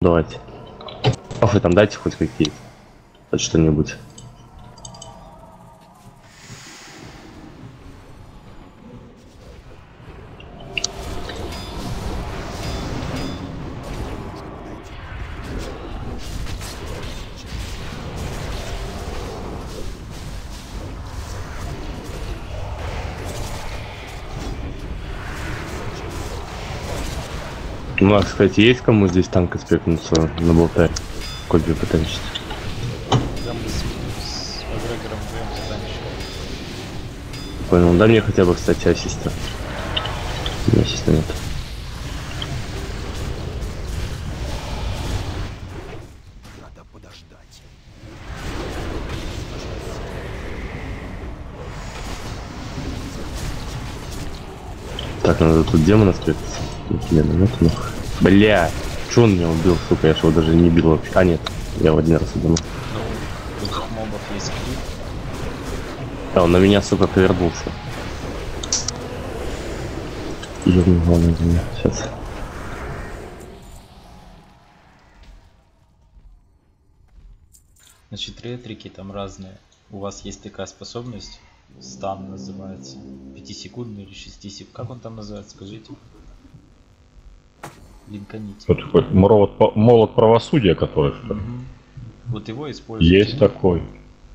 Давайте. Офы там дайте хоть какие-то. Хоть что-нибудь. У нас, кстати, есть кому здесь танк спекнуться на болтаре? Копию потанчить. Да, мы с, с Макгрегором вдвоем. Понял. Дай мне хотя бы, кстати, ассиста. У меня ассиста нет. Надо подождать. Так, надо тут демона спрятаться. Блин, нет, ну. Бля, чё он меня убил, сука, я его даже не бил вообще. А, нет, я в один раз убил. Ну, у мобов есть клип. Да, он на меня, сука, повернулся. Главное за меня. Сейчас. Значит, ретрики там разные. У вас есть такая способность, стан называется, 5-секундный или 6 секунд. Как он там называется, скажите? Линканите. Что такое? Молот, молот правосудия, который что ли? Мгм. Вот его используйте Есть такой.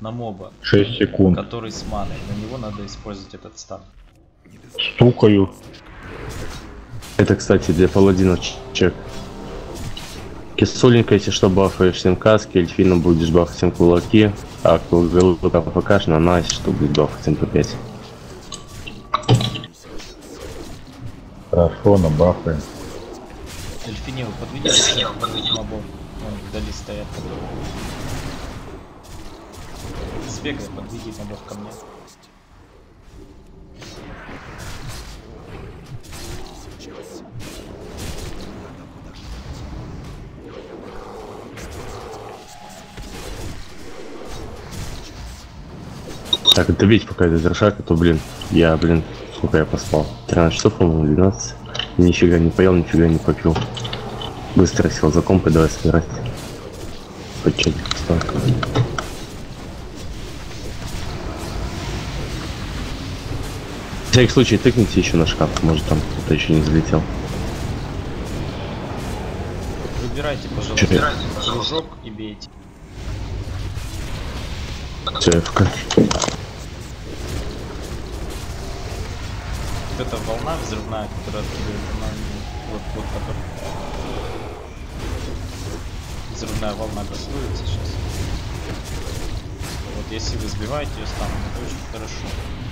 на моба, 6 секунд. который с маной. На него надо использовать этот стан. Стукаю. Это, кстати, для паладинов ч- чек. Кисуленька, если что, бафаешь 7 каски, эльфином будешь бафать 7 кулаки, а круголука ПКш на нас, что будет бафать 7 по 5. Хорошо, набафаем. Эльфине, вы подведите всех под этим мобом. Вон вдали стоят. Сбегай, подведи мобов ко мне. Так, добить пока это зершак, а то, блин, я, блин, сколько я поспал? 13 часов, по-моему, 12. Нифига не поел, нифига не попил. Быстро сел за комп и давай собирать. Почек, ставка. В всякий случай тыкните еще на шкаф, может там кто-то еще не залетел. Выбирайте, пожалуйста, Чё? кружок и бейте. ЦФК. Вот эта волна взрывная, которая она вот, вот которая. Взрывная волна газуется сейчас. Вот если вы сбиваете ее станом, это очень хорошо.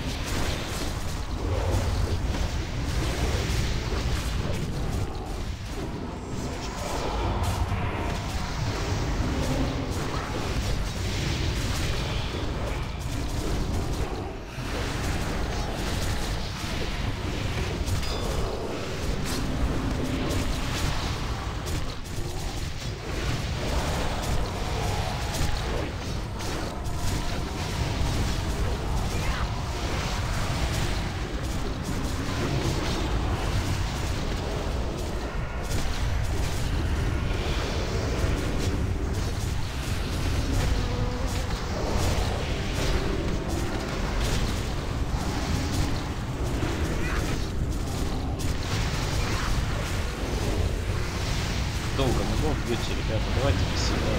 Долго мобов бьете, ребята, давайте посильнее.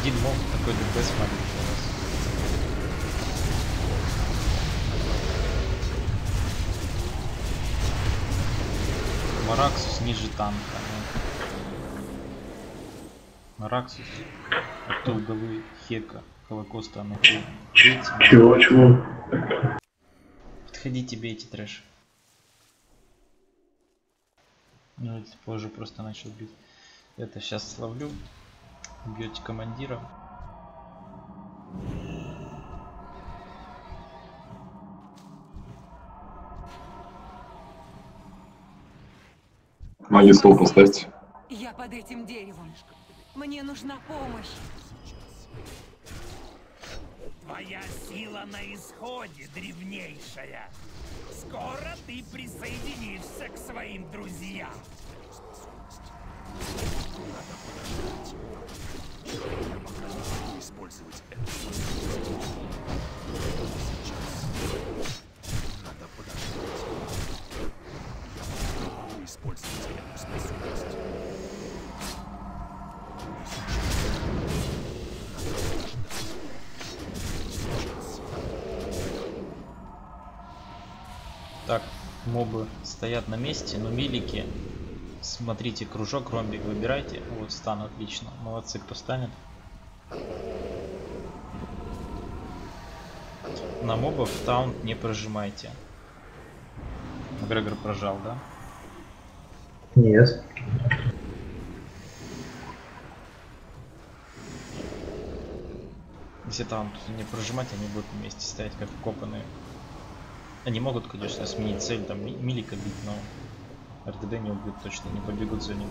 Один моб такой ДПС маленький у нас. Мараксус ниже танка. ну. Мараксус. То головы Хека, Холокоста, Чего, чего? Подходите, бейте трэш. Ну, это позже просто начал бить. Это сейчас словлю. Бьете командира. Магии стол поставьте. Я под этим деревом. Мне нужна помощь. Твоя сила на исходе, древнейшая. Скоро ты присоединишься к своим друзьям. Надо использовать это. Сейчас. Надо подождать. Я могу использовать эту способность. Мобы стоят на месте, но милики. Смотрите, кружок, ромбик выбирайте. Вот, стан отлично. Молодцы, кто станет. На мобов таунт не прожимайте. Грегор прожал, да? Нет. Если таунт не прожимать, они будут вместе стоять как вкопанные. Они могут, конечно, сменить цель, там ми- милика бить, но РТД не убьют точно, не побегут за ним.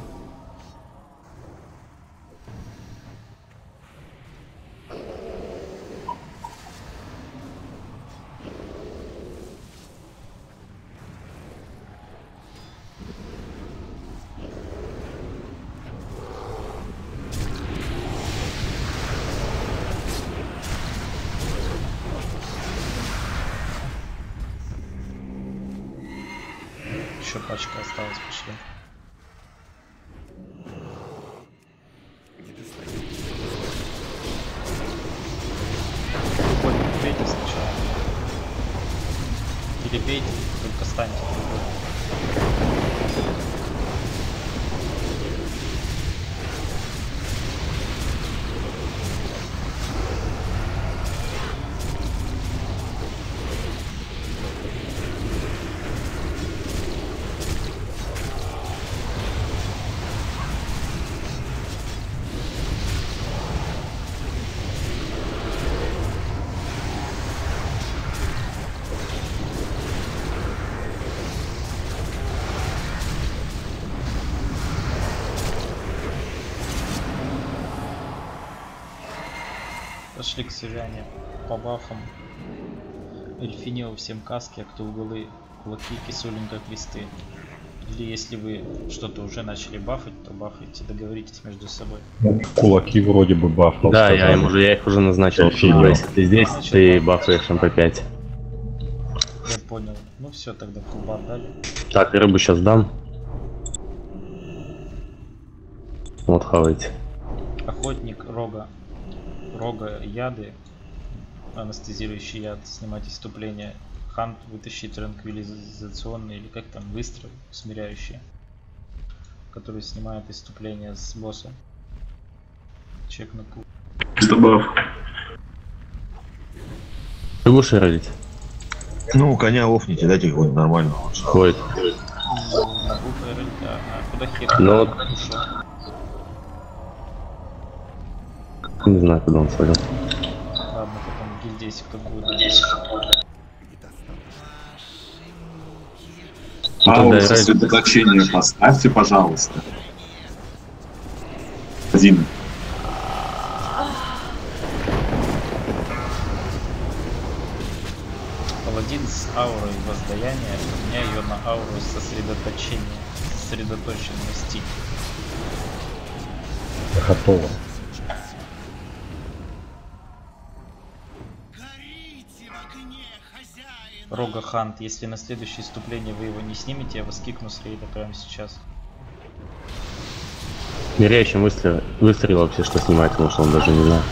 Еще пачка осталась, пошли. Пошли к северяне по бафам. Эльфинео всем каски, а кто углы, кулаки, кисуленька, кресты. Или если вы что-то уже начали бафать, то бафайте, договоритесь между собой. Кулаки вроде бы бафнул. Да, я, им уже, я их уже назначил. Эльфинео. Если ты здесь, ты бафаешь МП5. Я понял. Ну все, тогда фулбар дали. Так, рыбу сейчас дам. Вот хавайте. Охотник, рога. Рога, яды. Анестезирующий яд, снимать иступление. Хант, вытащить транквилизационный или как там, выстрел, усмиряющий. Который снимает иступление с босса. Чек на кул. Ты будешь ролить? Ну, коня офните, дайте его нормально. Ходит. А, а куда хер? Ну вот. Ушел. Не знаю, куда он свалил. Ладно, потом в гильдии, если кто будет. тогда Ауру и сосредоточения поставьте, пожалуйста. Один. Паладин с аурой воздаяния, поменяй ее на ауру сосредоточения, сосредоточенности. Готово. Рога Хант, если на следующее вступление вы его не снимете, я вас кикну с рейда прямо сейчас. Ныряющим выстрел, выстрел вообще что снимает, потому что он даже не знает.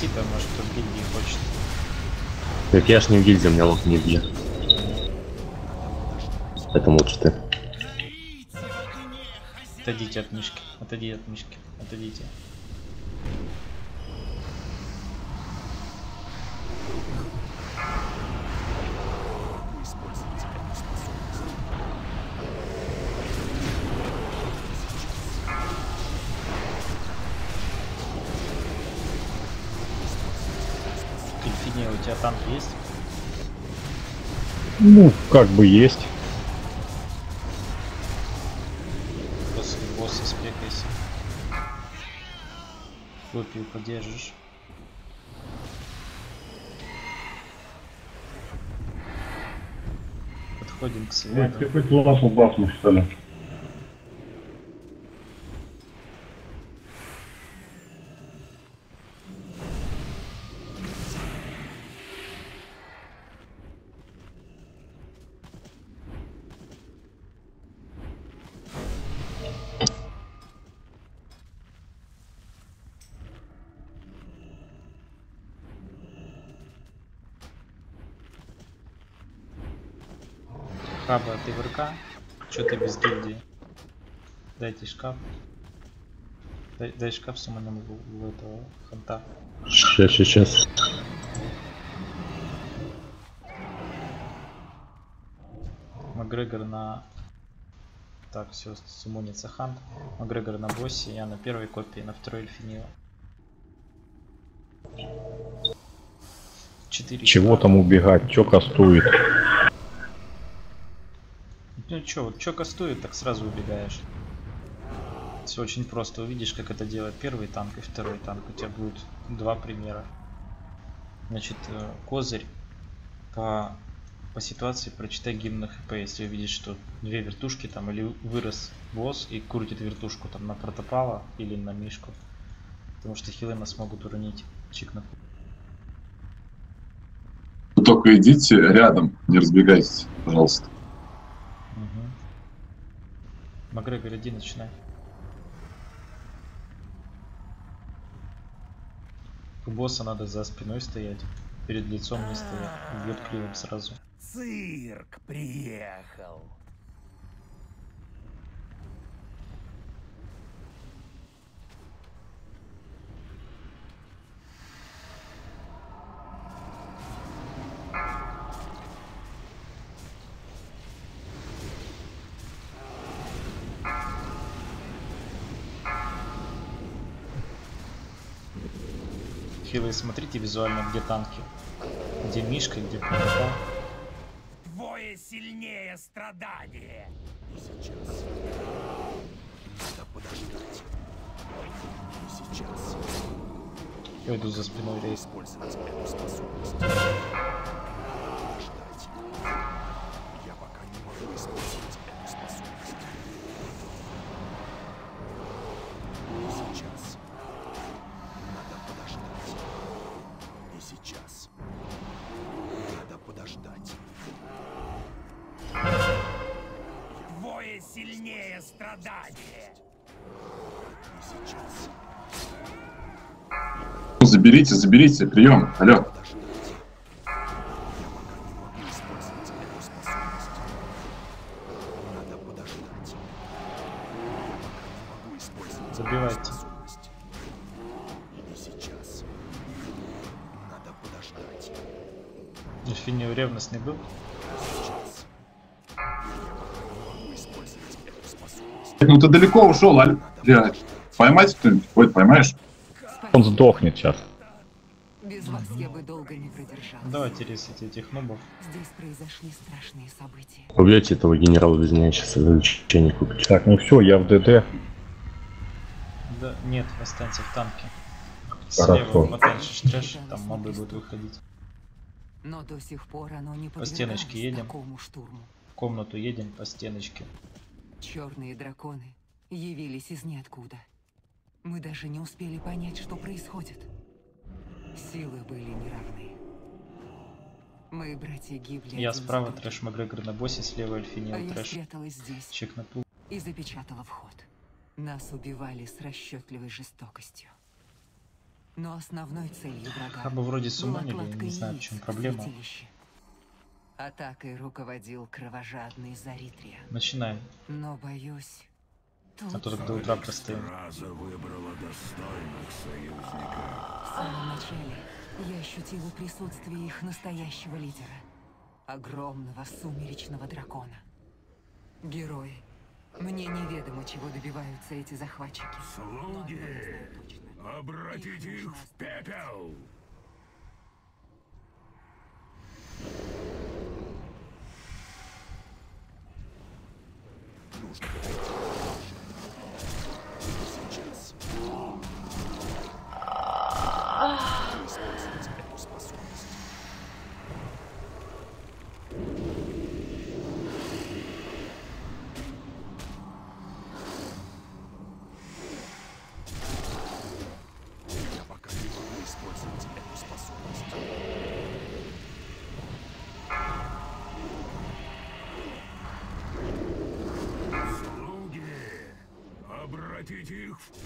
Спасибо, может кто в гильдии хочет. Так я ж не в гильдии, у меня лох не бьет. Поэтому лучше ты. Отойдите от мишки, отойди от мишки, отойдите. Ну, как бы есть. После босса спекайся. Копию поддержишь. Подходим к Севяне. ты хоть лапу бахнешь, что ли? Чё ты без гильдии? Дайте шкаф. Дай, дай шкаф суманем в, в этого ханта. Сейчас, сейчас. Макгрегор на... Так, все, сумонится хант. Макгрегор на боссе, я на первой копии, на второй эльфинила. Четыре Чего там убегать? Чё кастует? Ну чё, вот чё кастует, так сразу убегаешь. Все очень просто. Увидишь, как это делает первый танк и второй танк. У тебя будет два примера. Значит, э, козырь по, по ситуации прочитай гимн на хп. Если увидишь, что две вертушки там или вырос босс и крутит вертушку там на протопала или на мишку. Потому что хилы нас могут уронить. Чикнув. Вы только идите рядом, не разбегайтесь, пожалуйста. Макгрегор, иди начинай. У босса надо за спиной стоять. Перед лицом не стоять. Бьет кривым сразу. Цирк приехал. Смотрите визуально, где танки. Где Мишка, где протопал. Двое сильнее страдания. И сейчас. Надо подождать. И сейчас. Я иду за спиной рейс. Использовать эту способность. Сейчас. Я пока не могу использовать эту способность. Ну ты далеко ушел, аль... Поймать кто-нибудь? Поймаешь? Он сдохнет сейчас. Вас я бы долго не продержалась. Давайте рисуйте этих нубов. Здесь произошли страшные события. Убьете этого генерала без меня сейчас за лечение куплю. Так, ну все, я в ДД. Да, нет, останься в танке. Хорошо. Слева мотальщик трэш, там мобы будут выходить. Но до сих пор оно не По стеночке едем. штурму. В комнату едем по стеночке. Черные драконы явились из ниоткуда. Мы даже не успели понять, что происходит. Силы были неравны. Мои братья гибли. Я справа трэш Макгрегор на боссе, слева А Эльфинио я трэш. спряталась здесь Чек на пул. и запечатала вход. Нас убивали с расчетливой жестокостью. Но основной целью врага Хаба вроде была суманили, кладка не знаю, в чем проблема. Атакой руководил кровожадный Заритрия. Начинаем. Но, боюсь, тут А то так до утра простоим. Раза выбрала достойных союзников. в самом начале я ощутила присутствие их настоящего лидера. Огромного сумеречного дракона. Герои. Мне неведомо, чего добиваются эти захватчики. Точно. Обратите их в пепел! Нужно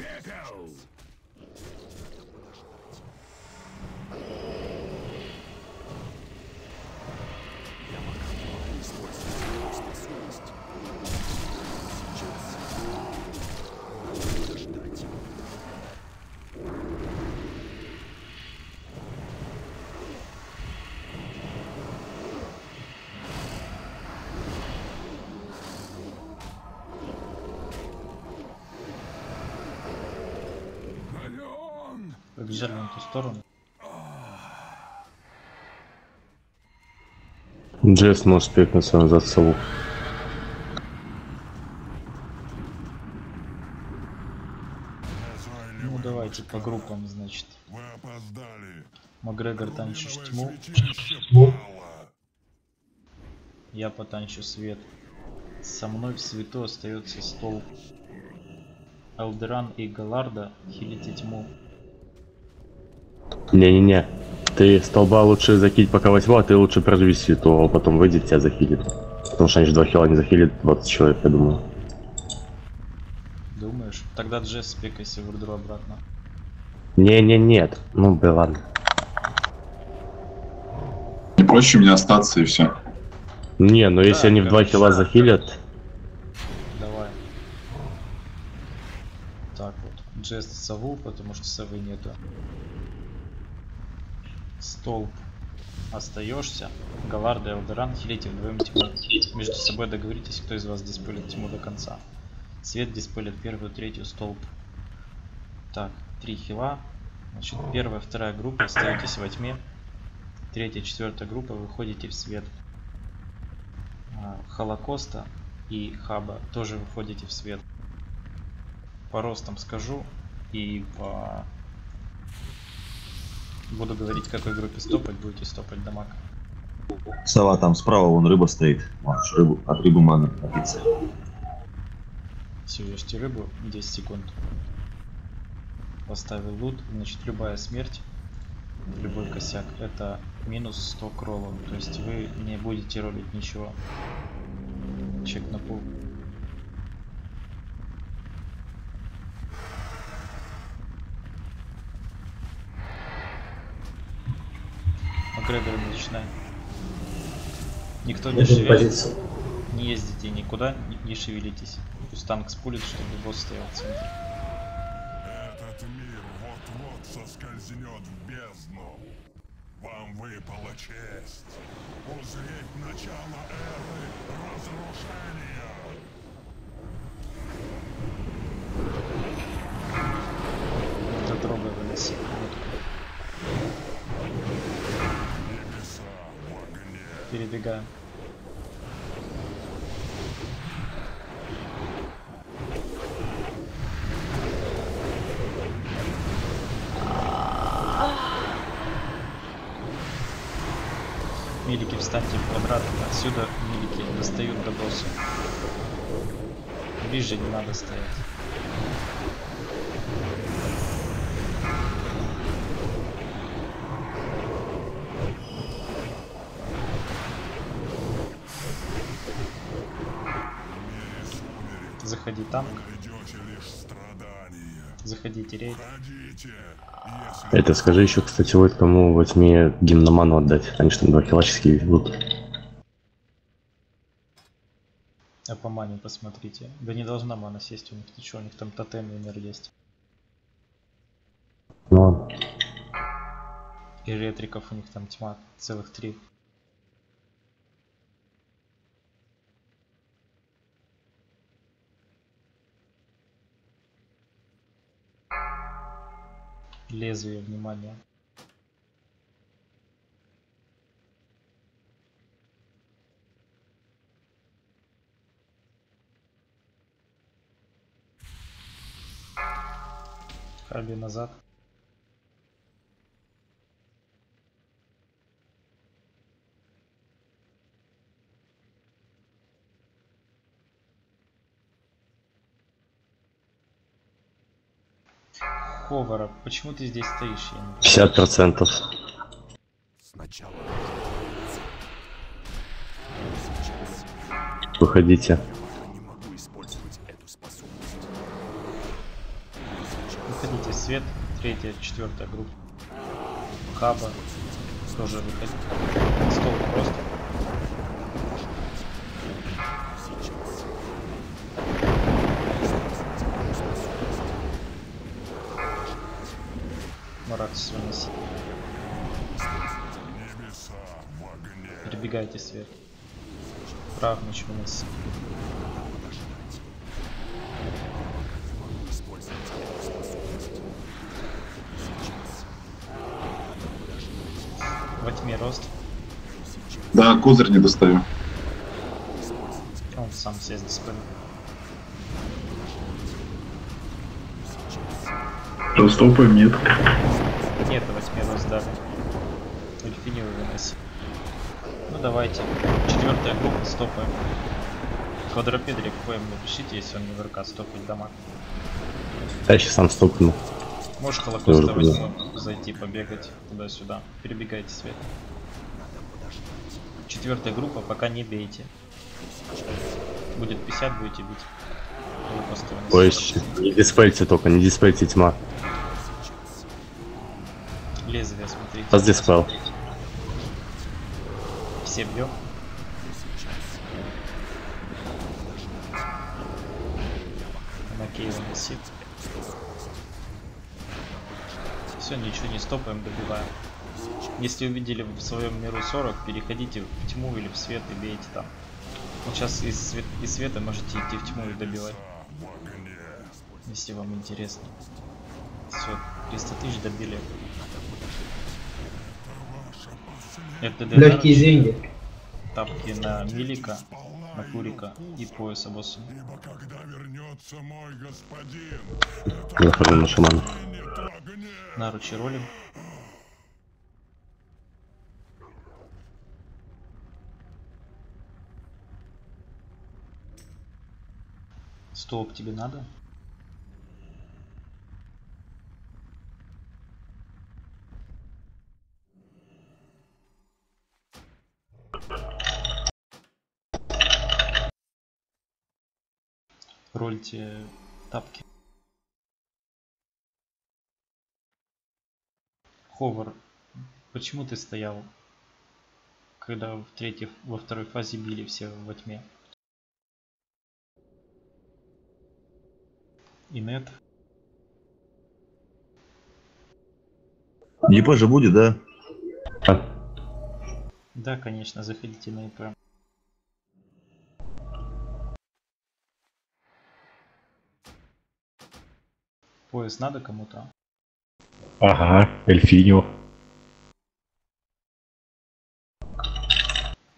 Я сторону. Джесс может спекнуться назад сову. Ну давайте по группам, значит. Вы опоздали. Макгрегор танчишь тьму, я потанчу свет. Со мной в свету остается стол. Алдеран и Галарда хилите тьму. Не-не-не. Ты столба лучше закинь пока возьму, а ты лучше прорви свету, а потом выйдет тебя захилит. Потому что они же два хила не захилит 20 человек, я думаю. Думаешь? Тогда Джесс спекайся в ордеру обратно. Не-не-нет. Ну, да ладно. Не проще мне остаться и все. Не, ну если Да, они в два хила захилят, Давай. Так вот. Джесс сову, потому что совы нету. Столб. Остаешься. Галарда и Алдеран хилите вдвоем тьму. Между собой договоритесь, кто из вас диспелит тьму до конца. Свет диспелит первую, третью столб. Так, три хила. Значит, первая, вторая группа остаетесь во тьме. Третья, четвертая группа выходите в свет. А, Холокоста и Хаба тоже выходите в свет. По ростам скажу и по... Буду говорить, какой группе стопать, будете стопать дамаг. Сова, там справа вон рыба стоит. Можешь рыбу, от рыбы маны напиться. Все, ешьте рыбу, 10 секунд. Поставил лут, значит любая смерть, любой косяк, это минус 100 кроллов. То есть вы не будете ролить ничего. Чек на пул. Макгрегор начинай. Никто не шевелится. позицию. Не ездите никуда, не, не шевелитесь. Пусть танк спулит, чтобы босс стоял в центре. Этот мир вот-вот соскользнет в бездну. Вам выпала честь узреть начало эры разрушения. Перебегаем. Милики встаньте в. Отсюда милики достают до босса. Ближе не надо стоять. Заходи танк, Найдете лишь страдания. Заходите рейд. Это скажи еще, кстати, вот кому во тьме гимноману отдать. Они же там два хилаческие ведут. А по мане посмотрите. Да не должна мана сесть у них. Ты что, у них там тотем и мир есть. Ну. И ретриков у них там тьма. Целых три. Лезвие, внимание. Хаби назад. Ховара, почему ты здесь стоишь? Я не понимаю. 50 процентов. Сначала Сейчас Выходите. Выходите свет. Третья, четвертая группа. Хаба. Тоже выходит. Стол просто. Перебегайте свет. Прав меч выноси. Во тьме рост. Да, козырь не достаю. Он сам сесть за спину. Стопаем нет. Нет, во тьме рост дали. Эльфинию выноси. Ну давайте. Четвертая группа, стопаем. Квадропедрик ПМ напишите, если он не в РК стопать дома. Я сейчас сам стукну. Можешь холокоста восьмую зайти, побегать туда-сюда. Перебегайте свет. Четвертая группа, пока не бейте. Будет 50, будете бить. Есть не диспельте только, не диспельте тьма. Лезвие смотрите. Раз диспел. Все бьем. На Кей выносит. Все, ничего не стопаем, добиваем. Если увидели в своем миру 40, переходите в тьму или в свет и бейте там. Вот сейчас из, свет, из света можете идти в тьму и добивать. Если вам интересно. Все, 300 тысяч добили. На Легкие деньги. тапки на Милика, на Курика и пояс обоссу. Ибо когда вернется мой господин, Захожу на шамана. Наручи ролим. Столб тебе надо? Рольте тапки. Ховар, почему ты стоял, когда в третьей, во второй фазе били все во тьме? Инет, ЕП же будет, да? да, конечно, заходите на ИП. Пояс надо кому-то? Ага, Эльфинio.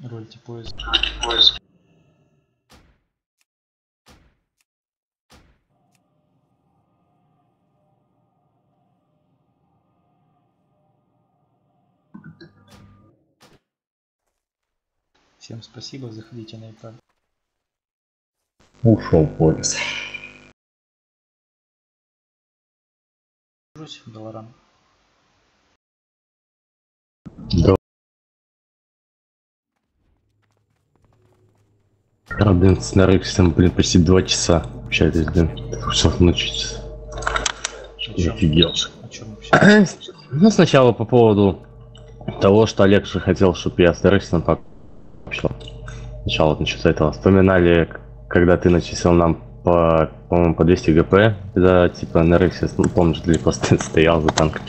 Рольте пояс. Всем спасибо, заходите на ИП. Ушел пояс. Дружусь, Долоран. А, блин, с Нарексом, блин, почти два часа общались, блин. Часов ночи. Я офигел. Ну, сначала по поводу того, что Олег же хотел, чтобы я с Нарексом пообщал. Сначала вот насчет этого. Вспоминали, когда ты начислил нам по, по-моему, по 200 ГП, когда, типа, Нарексис, ну, помнишь, для просто стоял за танк.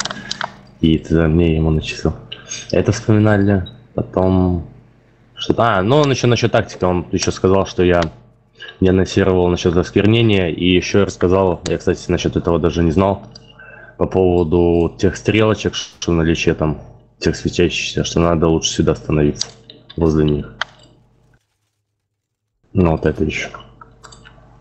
И ты мне ему начислил. Это вспоминали. Потом... Что-то... А, ну, он еще насчет тактики, он еще сказал, что я не анонсировал насчет осквернения, и еще рассказал, я, кстати, насчет этого даже не знал, по поводу тех стрелочек, что на лече там, тех светящихся, что надо лучше сюда становиться, возле них. Ну, вот это еще.